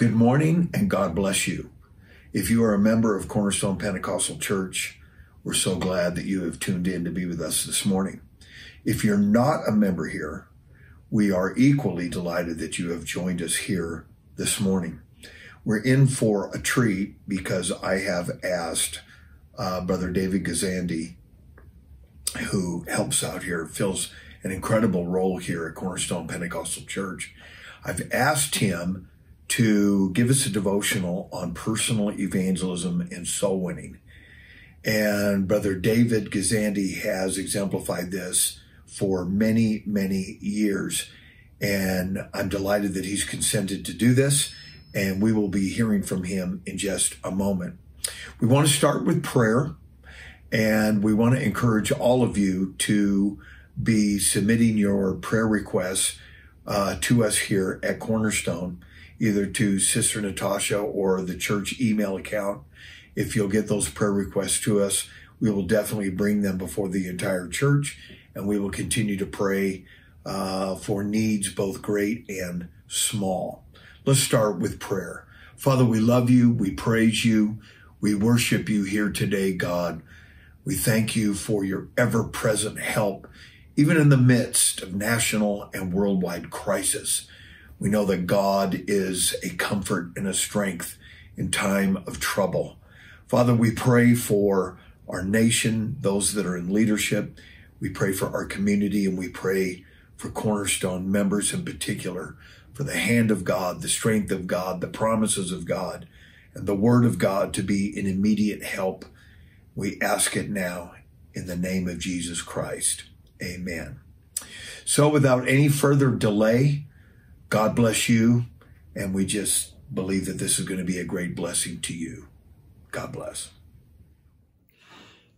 Good morning and God bless you. If you are a member of Cornerstone Pentecostal Church, we're so glad that you have tuned in to be with us this morning. If you're not a member here, we are equally delighted that you have joined us here this morning. We're in for a treat because I have asked uh, Brother David Guisande, who helps out here, fills an incredible role here at Cornerstone Pentecostal Church. I've asked him to give us a devotional on personal evangelism and soul winning. And Brother David Guisande has exemplified this for many, many years. And I'm delighted that he's consented to do this. And we will be hearing from him in just a moment. We want to start with prayer. And we want to encourage all of you to be submitting your prayer requests uh, to us here at Cornerstone either to Sister Natasha or the church email account. If you'll get those prayer requests to us, we will definitely bring them before the entire church and we will continue to pray uh, for needs both great and small. Let's start with prayer. Father, we love you. We praise you. We worship you here today, God. We thank you for your ever present help, even in the midst of national and worldwide crisis. We know that God is a comfort and a strength in time of trouble. Father, we pray for our nation, those that are in leadership. We pray for our community and we pray for Cornerstone members in particular, for the hand of God, the strength of God, the promises of God, and the word of God to be an immediate help. We ask it now in the name of Jesus Christ. Amen. So without any further delay, God bless you. And we just believe that this is going to be a great blessing to you. God bless.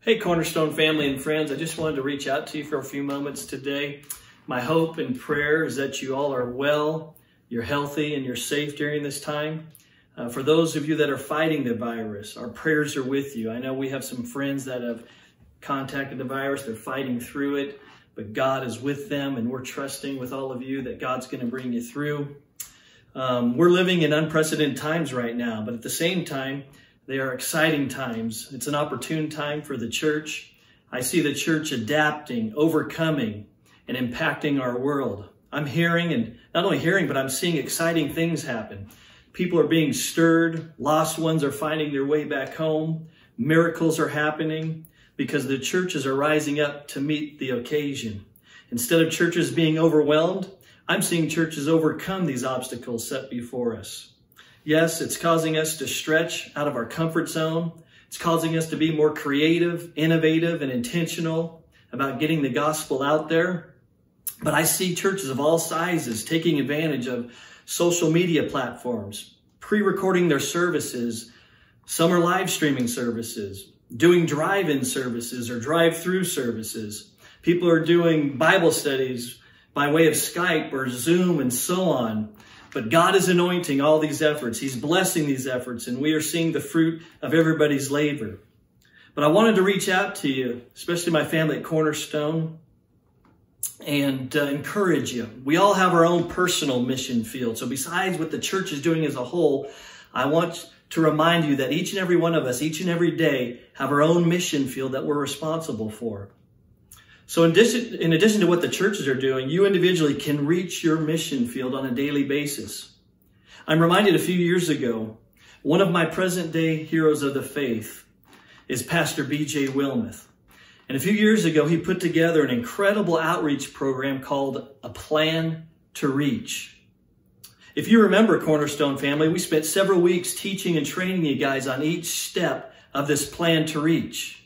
Hey, Cornerstone family and friends, I just wanted to reach out to you for a few moments today. My hope and prayer is that you all are well, you're healthy, and you're safe during this time. Uh, for those of you that are fighting the virus, our prayers are with you. I know we have some friends that have contacted the virus, they're fighting through it but God is with them, and we're trusting with all of you that God's going to bring you through. Um, we're living in unprecedented times right now, but at the same time, they are exciting times. It's an opportune time for the church. I see the church adapting, overcoming, and impacting our world. I'm hearing, and not only hearing, but I'm seeing exciting things happen. People are being stirred, lost ones are finding their way back home, miracles are happening because the churches are rising up to meet the occasion. Instead of churches being overwhelmed, I'm seeing churches overcome these obstacles set before us. Yes, it's causing us to stretch out of our comfort zone. It's causing us to be more creative, innovative, and intentional about getting the gospel out there. But I see churches of all sizes taking advantage of social media platforms, pre-recording their services. Some are live streaming services, doing drive-in services or drive-through services. People are doing Bible studies by way of Skype or Zoom and so on. But God is anointing all these efforts. He's blessing these efforts, and we are seeing the fruit of everybody's labor. But I wanted to reach out to you, especially my family at Cornerstone, and uh, encourage you. We all have our own personal mission field. So besides what the church is doing as a whole, I want to remind you that each and every one of us, each and every day, have our own mission field that we're responsible for. So in addition, in addition to what the churches are doing, you individually can reach your mission field on a daily basis. I'm reminded a few years ago, one of my present day heroes of the faith is Pastor B.J. Wilmoth. And a few years ago, he put together an incredible outreach program called A Plan to Reach. If you remember, Cornerstone family, we spent several weeks teaching and training you guys on each step of this plan to reach.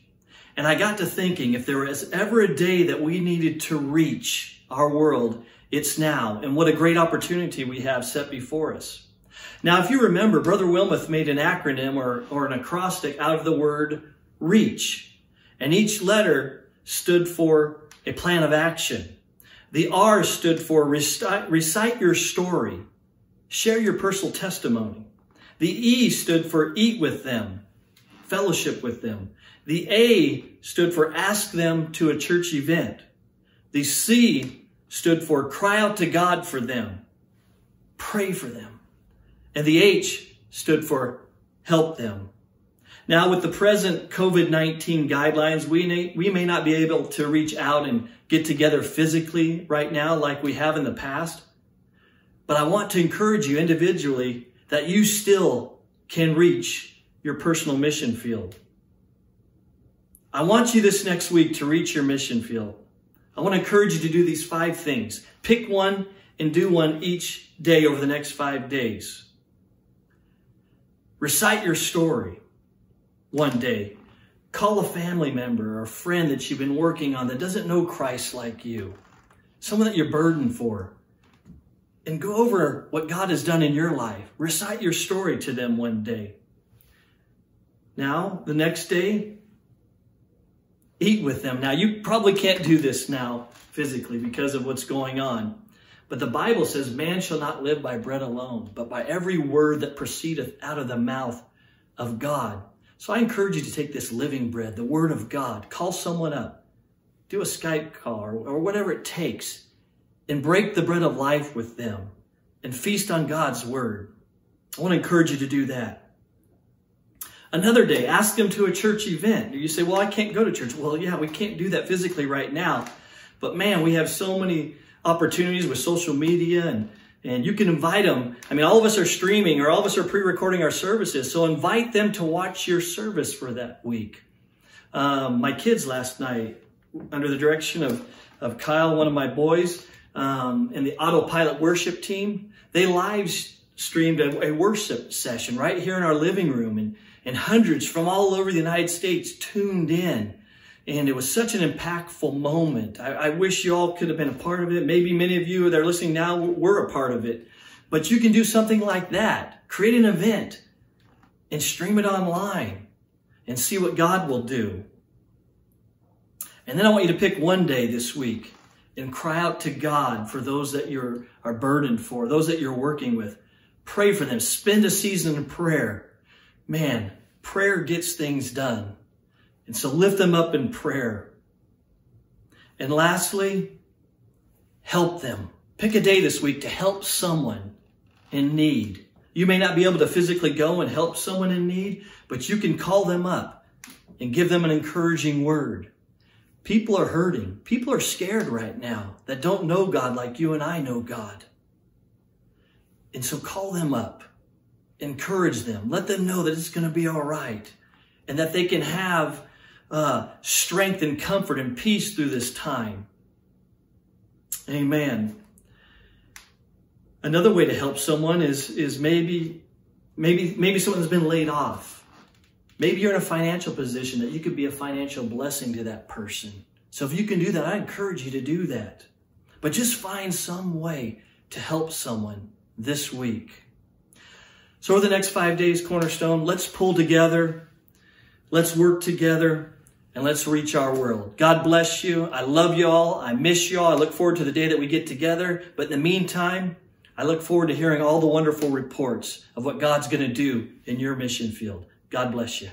And I got to thinking, if there was ever a day that we needed to reach our world, it's now. And what a great opportunity we have set before us. Now, if you remember, Brother Wilmoth made an acronym or, or an acrostic out of the word reach. And each letter stood for a plan of action. The R stood for recite, recite your story. Share your personal testimony. The E stood for eat with them, fellowship with them. The A stood for ask them to a church event. The C stood for cry out to God for them, pray for them. And the H stood for help them. Now, with the present COVID 19 guidelines, we may, we may not be able to reach out and get together physically right now like we have in the past. But I want to encourage you individually that you still can reach your personal mission field. I want you this next week to reach your mission field. I want to encourage you to do these five things. Pick one and do one each day over the next five days. Recite your story one day. Call a family member or a friend that you've been working on that doesn't know Christ like you, someone that you're burdened for, and go over what God has done in your life. Recite your story to them one day. Now, the next day, eat with them. Now, you probably can't do this now physically because of what's going on. But the Bible says, Man shall not live by bread alone, but by every word that proceedeth out of the mouth of God. So I encourage you to take this living bread, the Word of God, call someone up, do a Skype call or, whatever it takes, and break the bread of life with them and feast on God's Word. I want to encourage you to do that. Another day, ask them to a church event. You say, Well, I can't go to church. Well, yeah, we can't do that physically right now. But man, we have so many opportunities with social media and and you can invite them. I mean, all of us are streaming or all of us are pre-recording our services. So invite them to watch your service for that week. Um, my kids last night, under the direction of, of Kyle, one of my boys, um, and the autopilot worship team, they live streamed a, a, worship session right here in our living room and, and hundreds from all over the United States tuned in and it was such an impactful moment. I, I, wish you all could have been a part of it. Maybe many of you that are listening now were a part of it. But you can do something like that. Create an event and stream it online and see what God will do. And then I want you to pick one day this week and cry out to God for those that you are are burdened for, those that you're working with. Pray for them. Spend a season in prayer. Man, prayer gets things done. And so lift them up in prayer. And lastly, help them. Pick a day this week to help someone in need. You may not be able to physically go and help someone in need, but you can call them up and give them an encouraging word. People are hurting. People are scared right now that don't know God like you and I know God. And so call them up, encourage them, let them know that it's going to be all right and that they can have uh, strength and comfort and peace through this time. Amen. Another way to help someone is, is maybe, maybe, maybe someone's been laid off. Maybe you're in a financial position that you could be a financial blessing to that person. So if you can do that, I encourage you to do that. But just find some way to help someone this week. So over the next five days, Cornerstone, let's pull together. Let's work together and let's reach our world. God bless you. I love you all. I miss you all. I look forward to the day that we get together. But in the meantime, I look forward to hearing all the wonderful reports of what God's going to do in your mission field. God bless you.